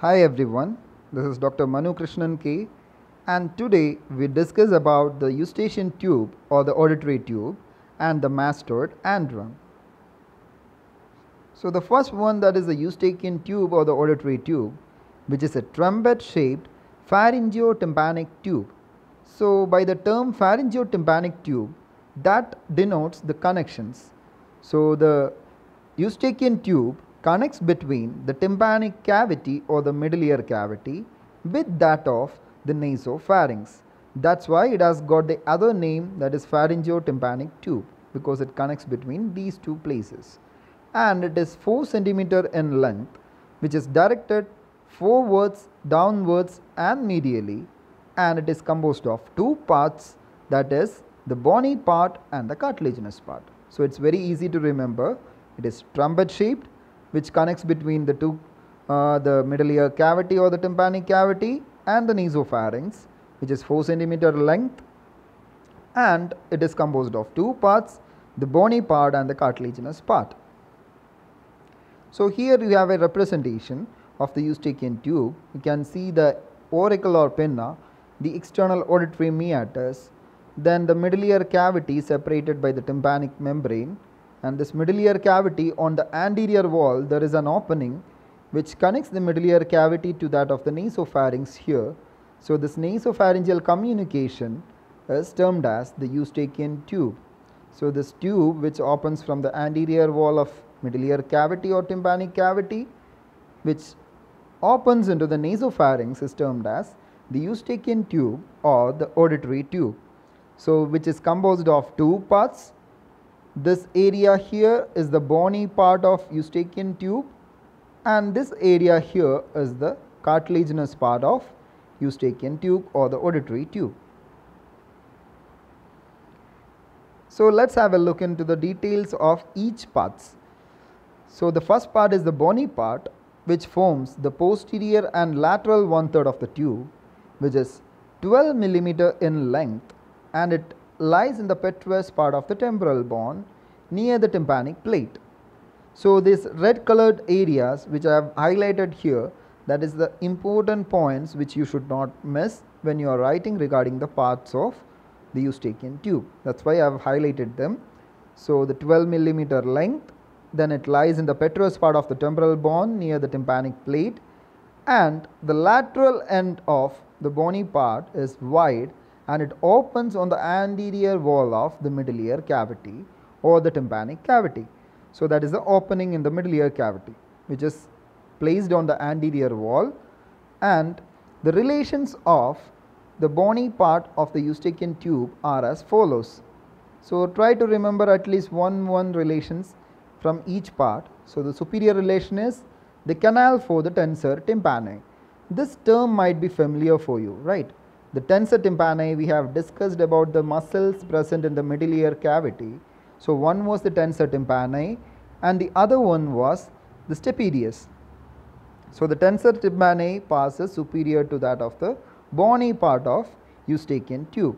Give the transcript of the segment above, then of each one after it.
Hi everyone, this is Dr. Manu Krishnan K and today we discuss about the eustachian tube or the auditory tube and the mastoid antrum. So the first one that is the eustachian tube or the auditory tube which is a trumpet shaped pharyngeotympanic tube. So by the term pharyngeotympanic tube that denotes the connections. So the eustachian tube connects between the tympanic cavity or the middle ear cavity with that of the nasopharynx. That's why it has got the other name that is pharyngeotympanic tube because it connects between these two places. And it is 4 centimeter in length which is directed forwards, downwards and medially and it is composed of two parts that is the bony part and the cartilaginous part. So it's very easy to remember. It is trumpet shaped which connects between the two uh, the middle ear cavity or the tympanic cavity and the nasopharynx which is 4 centimeter length and it is composed of two parts the bony part and the cartilaginous part. So here you have a representation of the eustachian tube you can see the auricle or pinna the external auditory meatus then the middle ear cavity separated by the tympanic membrane and this middle ear cavity on the anterior wall there is an opening which connects the middle ear cavity to that of the nasopharynx here. So this nasopharyngeal communication is termed as the eustachian tube. So this tube which opens from the anterior wall of middle ear cavity or tympanic cavity which opens into the nasopharynx is termed as the eustachian tube or the auditory tube. So which is composed of two parts this area here is the bony part of eustachian tube and this area here is the cartilaginous part of eustachian tube or the auditory tube. So let's have a look into the details of each parts. So the first part is the bony part which forms the posterior and lateral one third of the tube which is 12 millimeter in length and it lies in the petrous part of the temporal bone near the tympanic plate. So these red colored areas which I have highlighted here that is the important points which you should not miss when you are writing regarding the parts of the eustachian tube. That's why I have highlighted them. So the 12 millimeter length then it lies in the petrous part of the temporal bone near the tympanic plate and the lateral end of the bony part is wide and it opens on the anterior wall of the middle ear cavity or the tympanic cavity. So that is the opening in the middle ear cavity which is placed on the anterior wall and the relations of the bony part of the eustachian tube are as follows. So try to remember at least one one relations from each part. So the superior relation is the canal for the tensor tympani. This term might be familiar for you, right? The tensor tympani we have discussed about the muscles present in the middle ear cavity. So one was the tensor tympani and the other one was the stapedius. So the tensor tympani passes superior to that of the bony part of eustachian tube.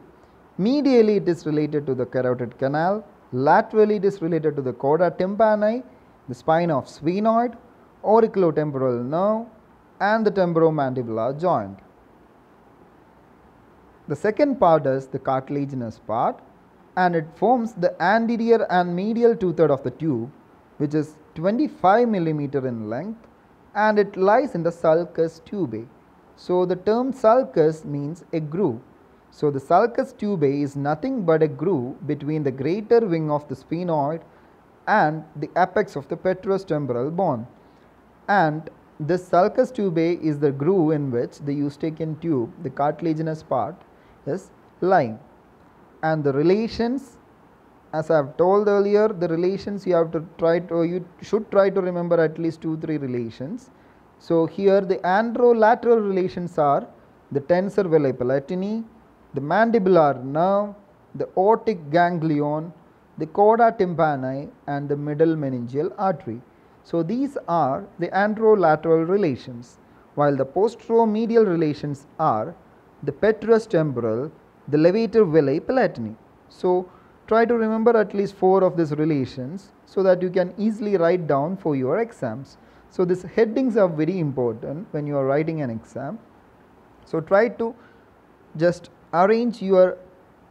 Medially it is related to the carotid canal, laterally it is related to the chorda tympani, the spine of sphenoid, auriculotemporal nerve and the temporomandibular joint. The second part is the cartilaginous part and it forms the anterior and medial two third of the tube which is 25 millimeter in length and it lies in the sulcus tubae. So the term sulcus means a groove. So the sulcus tubae is nothing but a groove between the greater wing of the sphenoid and the apex of the petrous temporal bone. And this sulcus tubae is the groove in which the eustachian tube, the cartilaginous part, is lying. And the relations, as I have told earlier, the relations you have to try to, you should try to remember at least two, three relations. So here the anterolateral relations are the tensor veli palatini, the mandibular nerve, the otic ganglion, the chorda tympani and the middle meningeal artery. So these are the anterolateral relations while the posteromedial relations are the petrous temporal, the levator veli palatini. So try to remember at least four of these relations so that you can easily write down for your exams. So these headings are very important when you are writing an exam. So try to just arrange your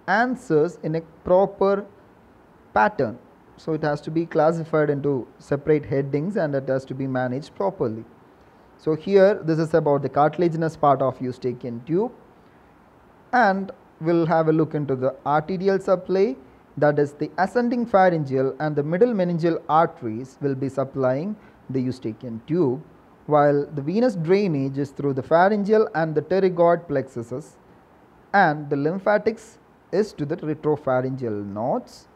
answers in a proper pattern. So it has to be classified into separate headings and it has to be managed properly. So here this is about the cartilaginous part of eustachian tube and we'll have a look into the arterial supply that is the ascending pharyngeal and the middle meningeal arteries will be supplying the eustachian tube while the venous drainage is through the pharyngeal and the pterygoid plexuses and the lymphatics is to the retropharyngeal nodes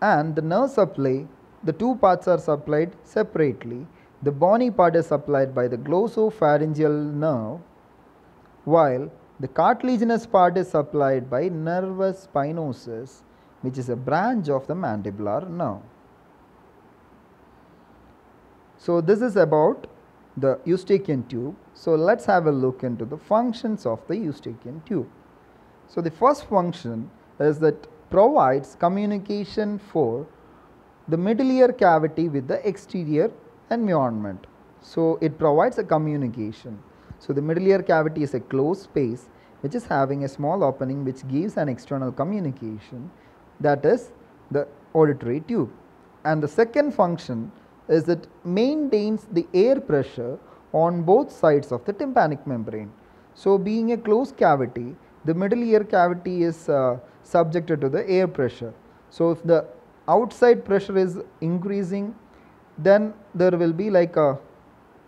and the nerve supply the two parts are supplied separately. The bony part is supplied by the glossopharyngeal nerve while the cartilaginous part is supplied by nervus spinosus which is a branch of the mandibular nerve. So this is about the eustachian tube. So let's have a look into the functions of the eustachian tube. So the first function is that provides communication for the middle ear cavity with the exterior environment. So it provides a communication. So the middle ear cavity is a closed space which is having a small opening which gives an external communication that is the auditory tube. And the second function is it maintains the air pressure on both sides of the tympanic membrane. So being a closed cavity, the middle ear cavity is uh, subjected to the air pressure. So if the outside pressure is increasing, then there will be like a,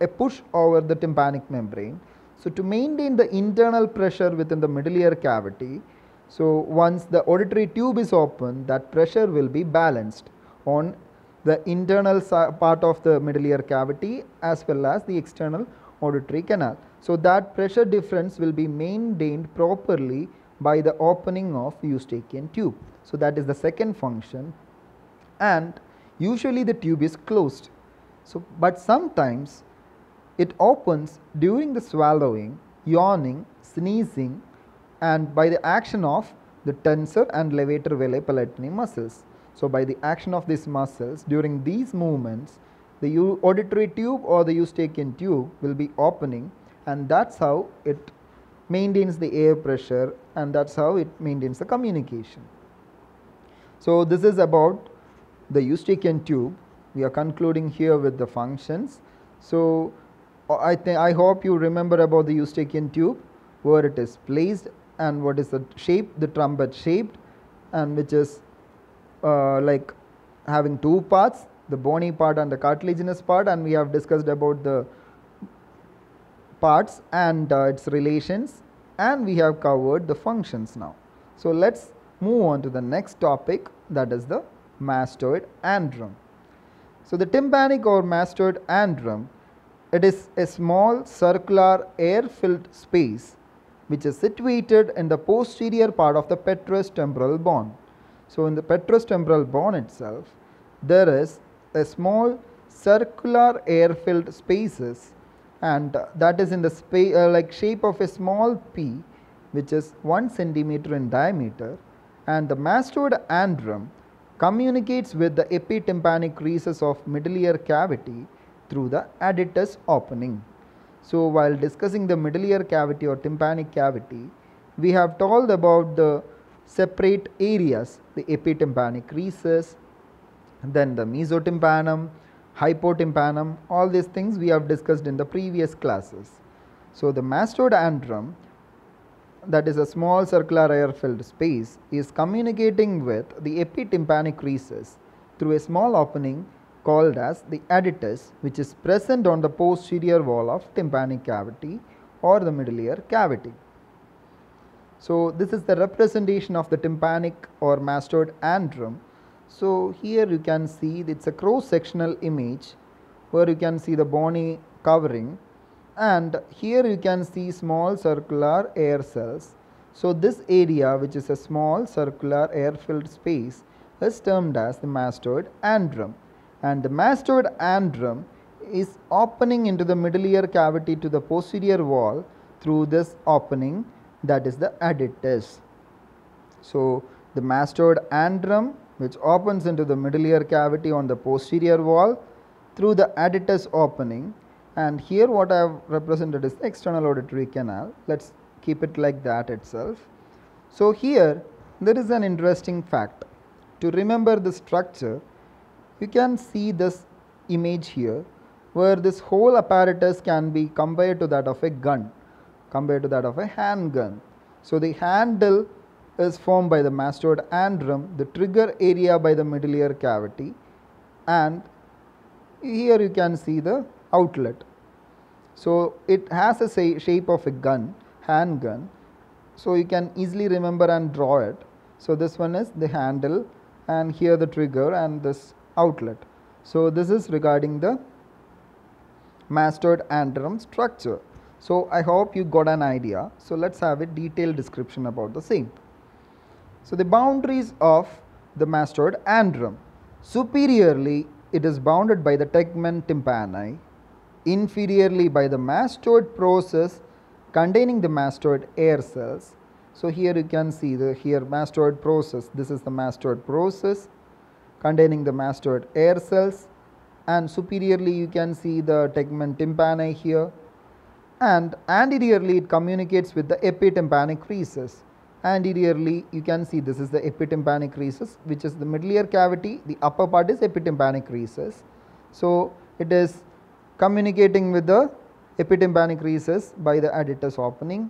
a push over the tympanic membrane. So to maintain the internal pressure within the middle ear cavity, so once the auditory tube is open, that pressure will be balanced on the internal part of the middle ear cavity as well as the external auditory canal. So that pressure difference will be maintained properly by the opening of eustachian tube. So that is the second function and usually the tube is closed. So but sometimes it opens during the swallowing, yawning, sneezing and by the action of the tensor and levator veli palatini muscles. So, by the action of these muscles during these movements the auditory tube or the eustachian tube will be opening and that is how it maintains the air pressure and that is how it maintains the communication. So, this is about the eustachian tube we are concluding here with the functions. So, I think I hope you remember about the eustachian tube where it is placed and what is the shape the trumpet shaped and which is uh, like having two parts the bony part and the cartilaginous part and we have discussed about the parts and uh, its relations and we have covered the functions now. So let's move on to the next topic that is the mastoid antrum. So the tympanic or mastoid antrum it is a small circular air filled space which is situated in the posterior part of the petrous temporal bone. So, in the petrous temporal bone itself, there is a small circular air filled spaces and that is in the uh, like shape of a small pea which is 1 centimeter in diameter and the mastoid antrum communicates with the epitympanic recess of middle ear cavity through the aditus opening. So, while discussing the middle ear cavity or tympanic cavity, we have told about the separate areas, the epitympanic recess, then the mesotympanum, hypotympanum, all these things we have discussed in the previous classes. So, the mastoid antrum that is a small circular air filled space is communicating with the epitympanic recess through a small opening called as the aditus which is present on the posterior wall of tympanic cavity or the middle ear cavity. So, this is the representation of the tympanic or mastoid antrum. So, here you can see it is a cross sectional image where you can see the bony covering and here you can see small circular air cells. So, this area which is a small circular air filled space is termed as the mastoid antrum and the mastoid antrum is opening into the middle ear cavity to the posterior wall through this opening that is the aditus. So, the mastoid antrum which opens into the middle ear cavity on the posterior wall through the aditus opening and here what I have represented is external auditory canal. Let us keep it like that itself. So, here there is an interesting fact. To remember the structure, you can see this image here where this whole apparatus can be compared to that of a gun, compared to that of a handgun. So, the handle is formed by the mastoid antrum, the trigger area by the middle ear cavity and here you can see the outlet. So, it has a shape of a gun, handgun. So, you can easily remember and draw it. So, this one is the handle and here the trigger and this outlet. So, this is regarding the mastoid antrum structure. So, I hope you got an idea. So, let us have a detailed description about the same. So, the boundaries of the mastoid antrum. Superiorly, it is bounded by the tegmen tympani, inferiorly by the mastoid process containing the mastoid air cells. So, here you can see the here mastoid process, this is the mastoid process containing the mastoid air cells. And superiorly you can see the tegmen tympani here. And anteriorly it communicates with the epitympanic recess anteriorly you can see this is the epitympanic recess which is the middle ear cavity. The upper part is epitympanic recess. So, it is communicating with the epitympanic recess by the aditus opening.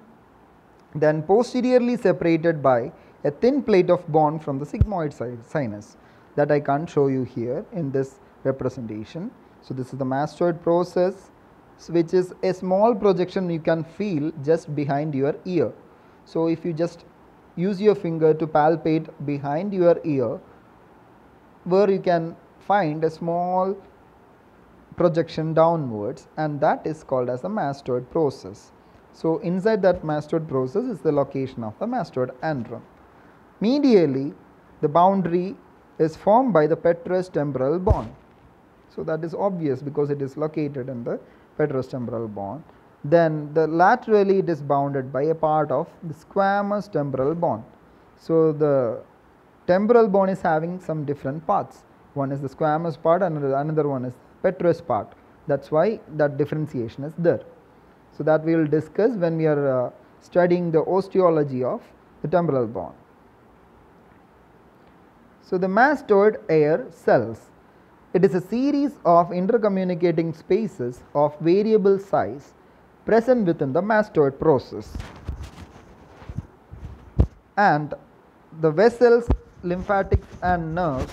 Then posteriorly separated by a thin plate of bone from the sigmoid sinus that I can't show you here in this representation. So, this is the mastoid process which is a small projection you can feel just behind your ear. So, if you just use your finger to palpate behind your ear where you can find a small projection downwards and that is called as a mastoid process. So, inside that mastoid process is the location of the mastoid antrum. Medially, the boundary is formed by the petrous temporal bone. So, that is obvious because it is located in the petrous temporal bone then the laterally it is bounded by a part of the squamous temporal bone. So, the temporal bone is having some different parts. One is the squamous part and another one is petrous part. That is why that differentiation is there. So, that we will discuss when we are uh, studying the osteology of the temporal bone. So, the mastoid air cells. It is a series of intercommunicating spaces of variable size present within the mastoid process. And the vessels, lymphatics and nerves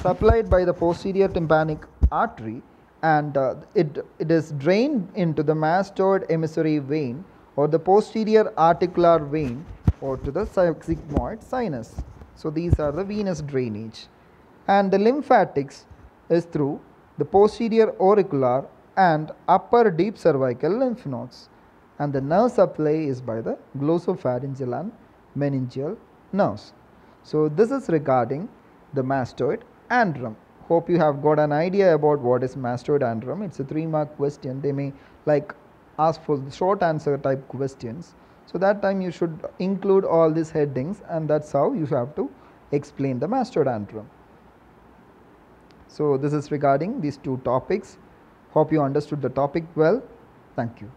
supplied by the posterior tympanic artery and uh, it, it is drained into the mastoid emissary vein or the posterior auricular vein or to the sigmoid sinus. So, these are the venous drainage and the lymphatics is through the posterior auricular and upper deep cervical lymph nodes and the nerve supply is by the glossopharyngeal and meningeal nerves. So, this is regarding the mastoid antrum. Hope you have got an idea about what is mastoid antrum. It is a 3 mark question. They may like ask for the short answer type questions. So, that time you should include all these headings and that is how you have to explain the mastoid antrum. So, this is regarding these two topics. Hope you understood the topic well. Thank you.